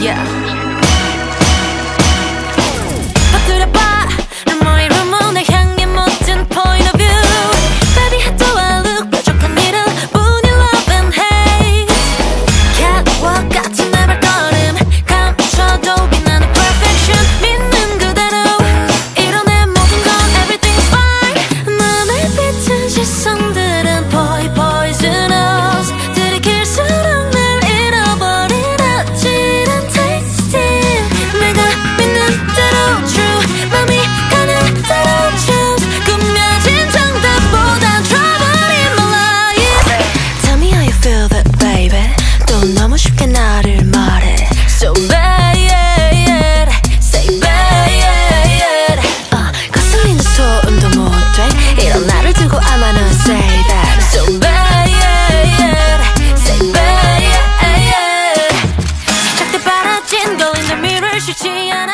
Yeah. 나를 말해 So bad yeah, yeah. Say bad yeah, yeah. Uh, 거슬리는 소음도 못돼 이런 나를 두고 I'm gonna say that So bad yeah, yeah. Say bad yeah, yeah. 작대 빨아진 Go in the mirror 쉽지 않아